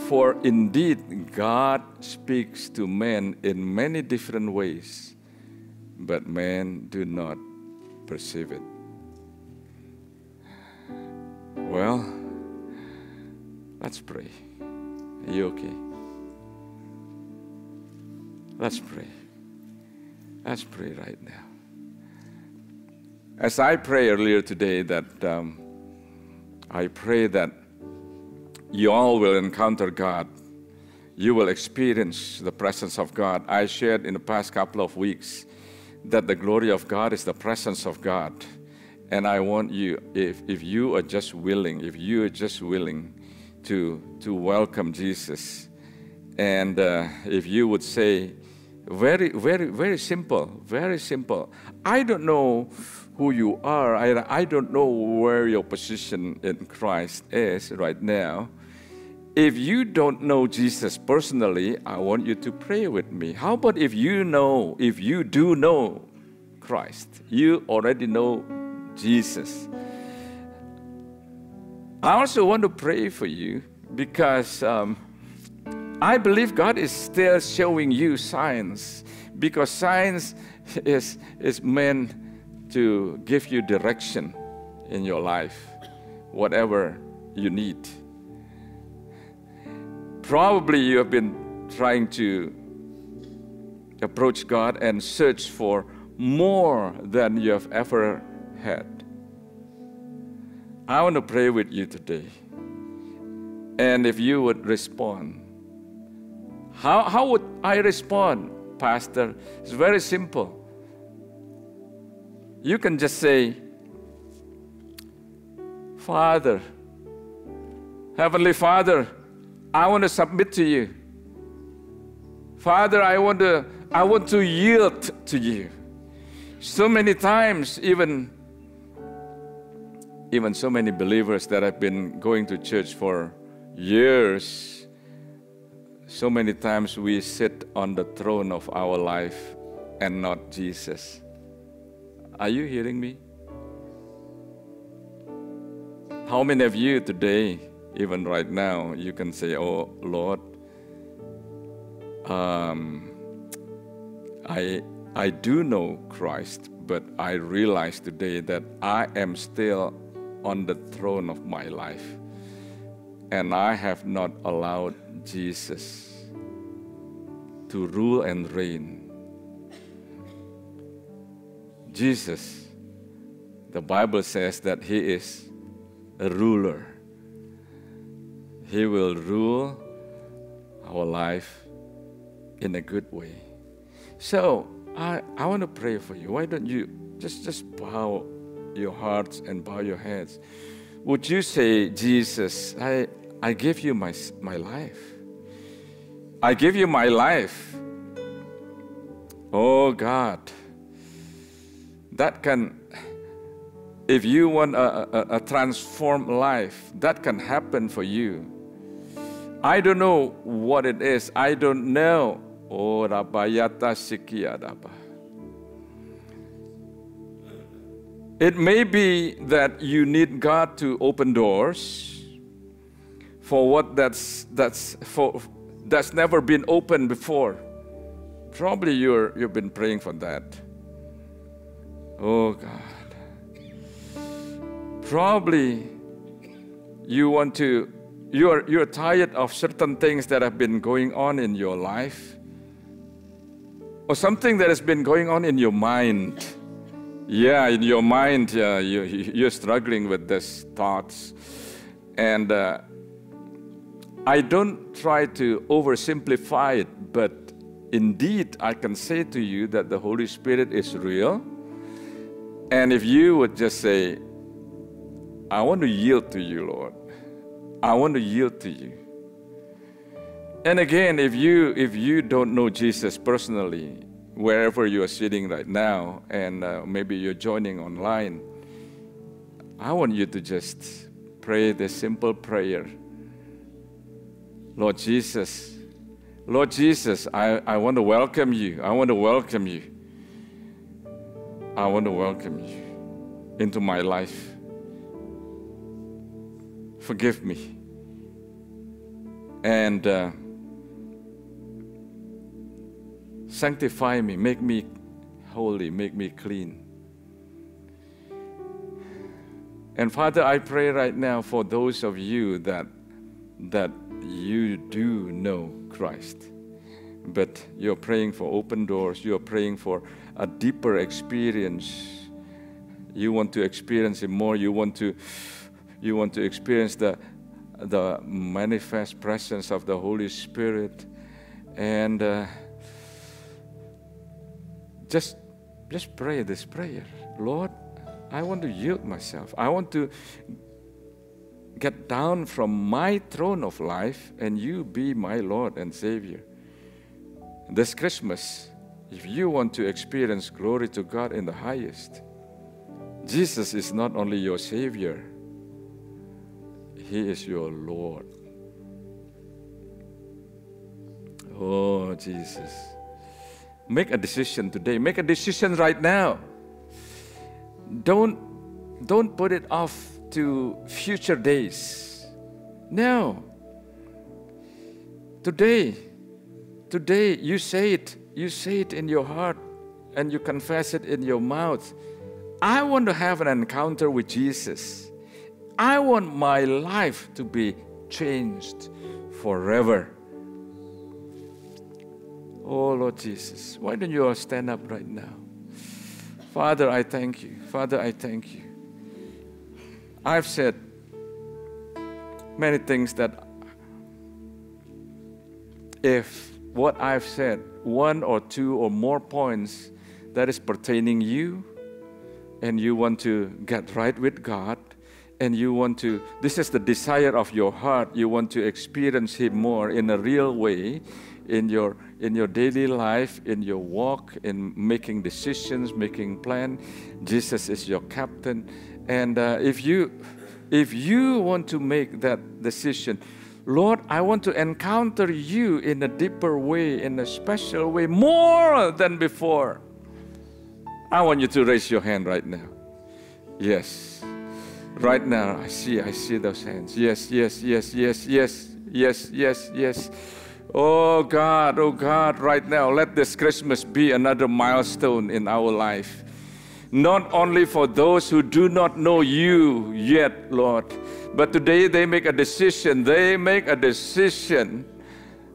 For indeed God speaks to men in many different ways, but men do not perceive it. Well, let's pray. Are you okay? Let's pray. Let's pray right now. As I pray earlier today, that um, I pray that you all will encounter God. You will experience the presence of God. I shared in the past couple of weeks that the glory of God is the presence of God. And I want you, if, if you are just willing, if you are just willing to, to welcome Jesus, and uh, if you would say, very, very, very simple, very simple. I don't know who you are. I, I don't know where your position in Christ is right now. If you don't know Jesus personally, I want you to pray with me. How about if you know, if you do know Christ, you already know Jesus. I also want to pray for you because um, I believe God is still showing you signs because science is, is meant to give you direction in your life, whatever you need. Probably you have been trying to approach God and search for more than you have ever had. I want to pray with you today. And if you would respond, how, how would I respond, Pastor? It's very simple. You can just say, Father, Heavenly Father, I want to submit to you. Father, I want to, I want to yield to you. So many times, even, even so many believers that have been going to church for years, so many times we sit on the throne of our life and not Jesus. Are you hearing me? How many of you today even right now, you can say, Oh Lord, um, I, I do know Christ, but I realize today that I am still on the throne of my life. And I have not allowed Jesus to rule and reign. Jesus, the Bible says that He is a ruler. He will rule our life in a good way. So I, I want to pray for you. Why don't you just, just bow your hearts and bow your heads? Would you say, Jesus, I, I give you my, my life? I give you my life. Oh God, that can, if you want a, a, a transformed life, that can happen for you. I don't know what it is. I don't know. Oh, Rabayata Sikiyadaba. It may be that you need God to open doors for what that's that's for that's never been opened before. Probably you're you've been praying for that. Oh God. Probably you want to you're, you're tired of certain things that have been going on in your life, or something that has been going on in your mind. Yeah, in your mind, yeah, you, you're struggling with these thoughts. And uh, I don't try to oversimplify it, but indeed, I can say to you that the Holy Spirit is real. And if you would just say, I want to yield to you, Lord. I want to yield to you. And again, if you if you don't know Jesus personally, wherever you are sitting right now, and uh, maybe you're joining online, I want you to just pray this simple prayer. Lord Jesus, Lord Jesus, I, I want to welcome you. I want to welcome you. I want to welcome you into my life. Forgive me. And uh, sanctify me, make me holy, make me clean. And Father, I pray right now for those of you that that you do know Christ, but you're praying for open doors, you're praying for a deeper experience. You want to experience it more, you want to you want to experience the the manifest presence of the Holy Spirit. And uh, just just pray this prayer. Lord i want to yield myself. I want to get down from my throne of life and you be my lord and savior. This christmas if you want to experience glory to god in the highest jesus is not only your savior he is your lord oh jesus Make a decision today. Make a decision right now. Don't, don't put it off to future days. No. Today, today you say it, you say it in your heart and you confess it in your mouth. I want to have an encounter with Jesus. I want my life to be changed forever. Oh, Lord Jesus, why don't you all stand up right now? Father, I thank you. Father, I thank you. I've said many things that if what I've said, one or two or more points that is pertaining you, and you want to get right with God, and you want to, this is the desire of your heart, you want to experience Him more in a real way in your in your daily life, in your walk, in making decisions, making plan. Jesus is your captain, and uh, if you if you want to make that decision, Lord, I want to encounter you in a deeper way, in a special way, more than before. I want you to raise your hand right now. Yes. Right now, I see, I see those hands. Yes, yes, yes, yes, yes, yes, yes, yes. Oh God, oh God, right now, let this Christmas be another milestone in our life. Not only for those who do not know you yet, Lord, but today they make a decision. They make a decision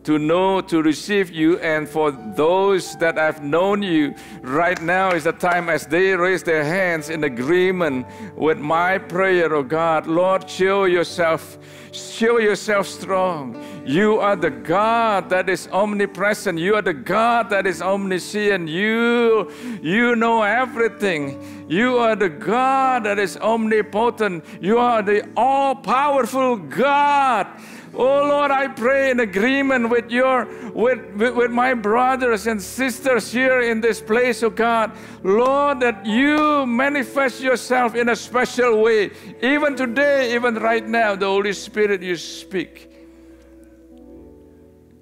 to know, to receive you. And for those that have known you, right now is the time as they raise their hands in agreement with my prayer, oh God. Lord, show yourself, show yourself strong. You are the God that is omnipresent. You are the God that is omniscient. You, you know everything. You are the God that is omnipotent. You are the all powerful God Oh Lord, I pray in agreement with your with, with, with, my brothers and sisters here in this place, oh God. Lord, that you manifest yourself in a special way. Even today, even right now, the Holy Spirit you speak.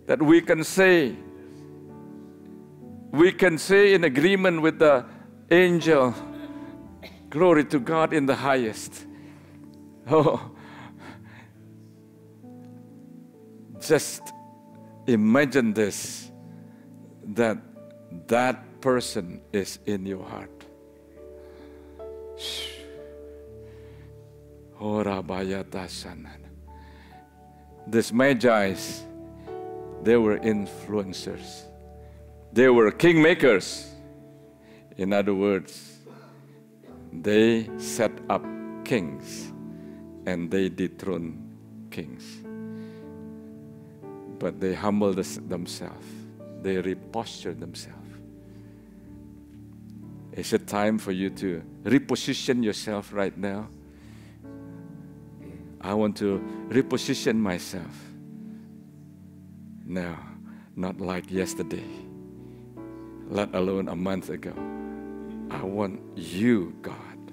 That we can say, we can say in agreement with the angel, glory to God in the highest. Oh, just imagine this that that person is in your heart. These magi's, they were influencers. They were kingmakers. In other words, they set up kings and they dethrone kings but they humble themselves, they reposture themselves. Is it time for you to reposition yourself right now? I want to reposition myself now, not like yesterday, let alone a month ago. I want you, God,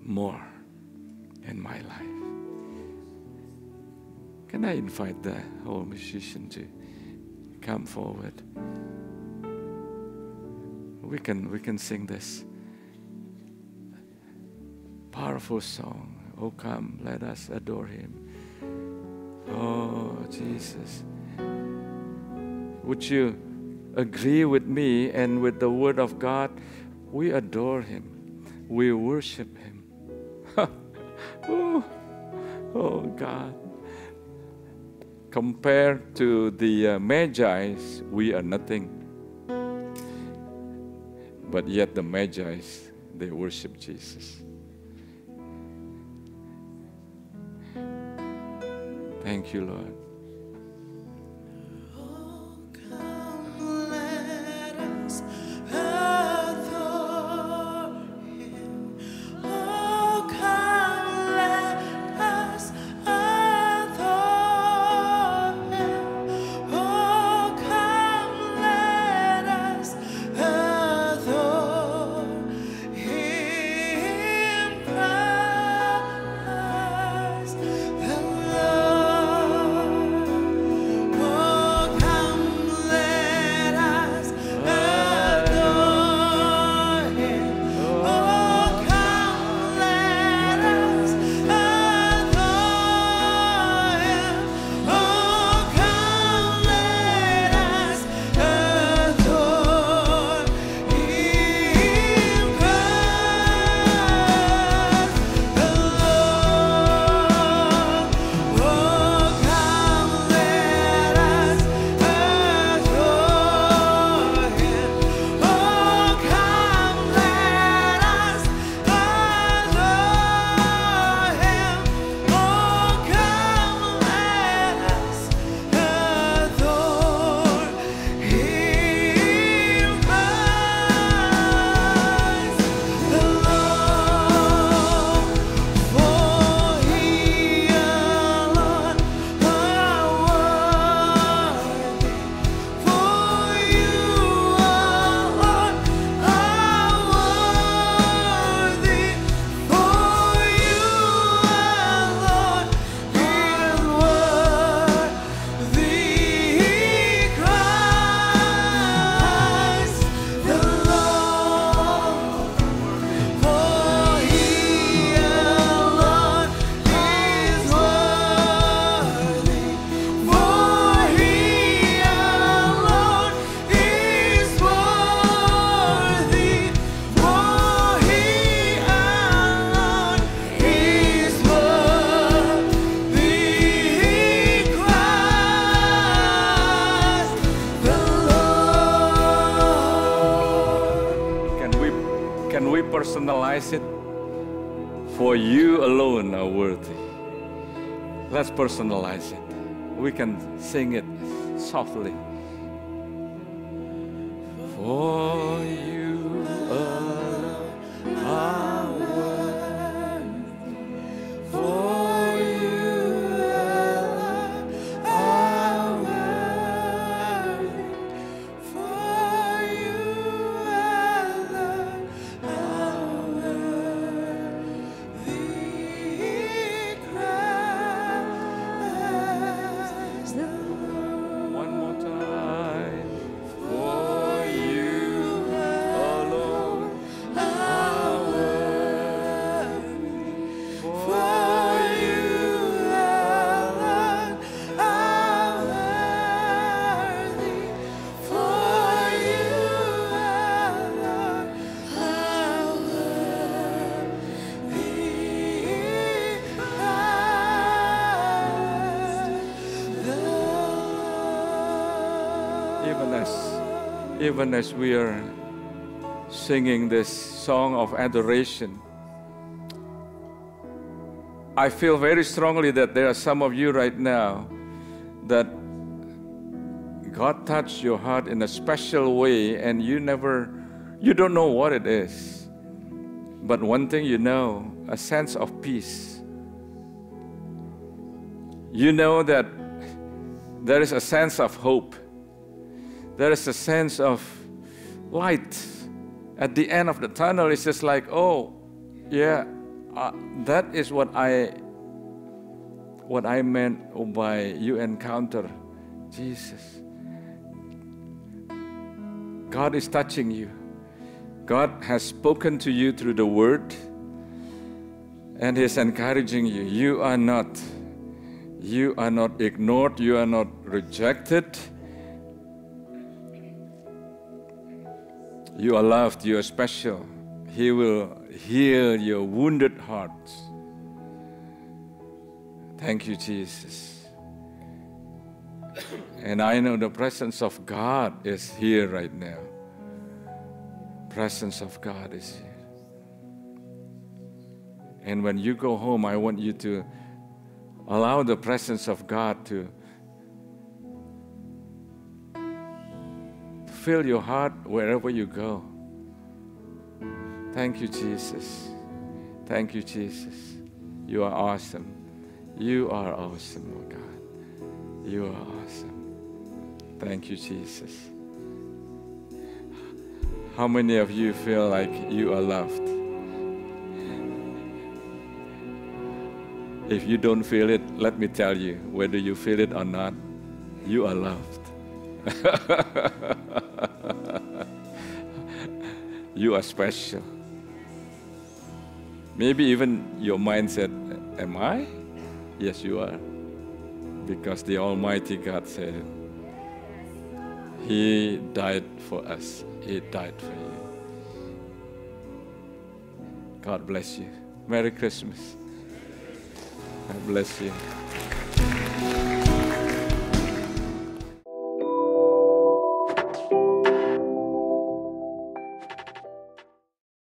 more in my life. Can I invite the whole musician to come forward? We can, we can sing this powerful song. Oh, come, let us adore him. Oh, Jesus. Would you agree with me and with the Word of God? We adore him, we worship him. oh, oh, God compared to the uh, Magi's, we are nothing. But yet the Magi's, they worship Jesus. Thank you, Lord. Sing it softly. Even as even as we are singing this song of adoration i feel very strongly that there are some of you right now that god touched your heart in a special way and you never you don't know what it is. But one thing you know a sense of peace. You know that there is a sense of hope there is a sense of light at the end of the tunnel. It's just like, oh, yeah, uh, that is what I what I meant by you encounter Jesus. God is touching you. God has spoken to you through the word and He's encouraging you. You are not you are not ignored, you are not rejected. You are loved, you are special. He will heal your wounded hearts. Thank you, Jesus. And I know the presence of God is here right now. Presence of God is here. And when you go home, I want you to allow the presence of God to fill your heart wherever you go. Thank you, Jesus. Thank you, Jesus. You are awesome. You are awesome, oh God. You are awesome. Thank you, Jesus. How many of you feel like you are loved? If you don't feel it, let me tell you, whether you feel it or not, you are loved. you are special. Maybe even your mind said, Am I? Yes, you are. Because the Almighty God said. He died for us, He died for you. God bless you. Merry Christmas. God bless you.